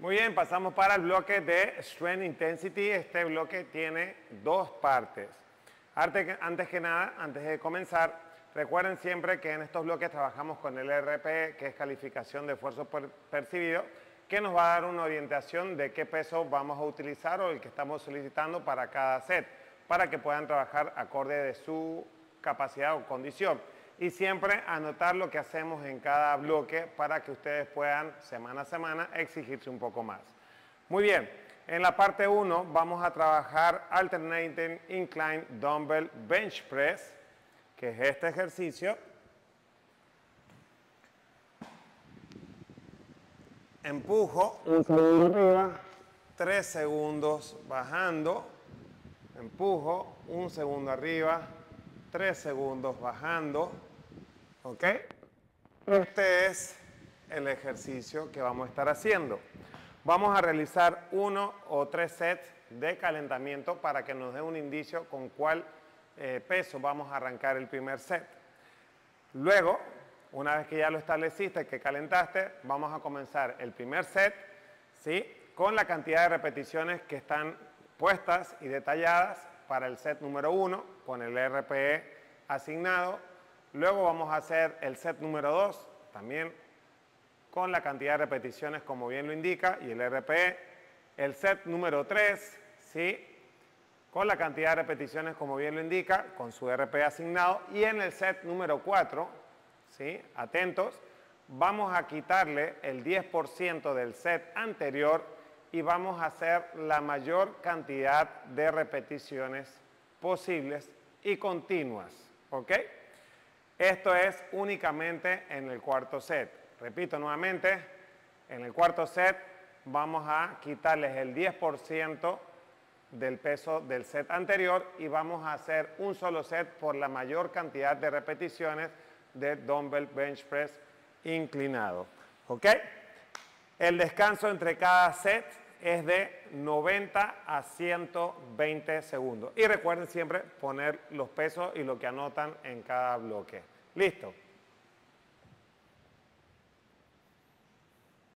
Muy bien, pasamos para el bloque de Strength Intensity. Este bloque tiene dos partes. Antes que nada, antes de comenzar, recuerden siempre que en estos bloques trabajamos con el RP, que es calificación de esfuerzo percibido, que nos va a dar una orientación de qué peso vamos a utilizar o el que estamos solicitando para cada set, para que puedan trabajar acorde de su capacidad o condición y siempre anotar lo que hacemos en cada bloque para que ustedes puedan semana a semana exigirse un poco más. Muy bien, en la parte 1 vamos a trabajar Alternating Incline Dumbbell Bench Press, que es este ejercicio. Empujo, un segundo arriba, tres segundos bajando, empujo, un segundo arriba, tres segundos bajando, ¿Ok? Este es el ejercicio que vamos a estar haciendo. Vamos a realizar uno o tres sets de calentamiento para que nos dé un indicio con cuál eh, peso vamos a arrancar el primer set. Luego, una vez que ya lo estableciste, que calentaste, vamos a comenzar el primer set, ¿sí? Con la cantidad de repeticiones que están puestas y detalladas para el set número uno, con el RPE asignado Luego vamos a hacer el set número 2, también con la cantidad de repeticiones como bien lo indica y el RPE. El set número 3, ¿sí? con la cantidad de repeticiones como bien lo indica, con su RPE asignado. Y en el set número 4, ¿sí? atentos, vamos a quitarle el 10% del set anterior y vamos a hacer la mayor cantidad de repeticiones posibles y continuas. ¿Ok? Esto es únicamente en el cuarto set. Repito nuevamente, en el cuarto set vamos a quitarles el 10% del peso del set anterior y vamos a hacer un solo set por la mayor cantidad de repeticiones de dumbbell bench press inclinado. ¿Ok? El descanso entre cada set es de 90 a 120 segundos. Y recuerden siempre poner los pesos y lo que anotan en cada bloque. Listo.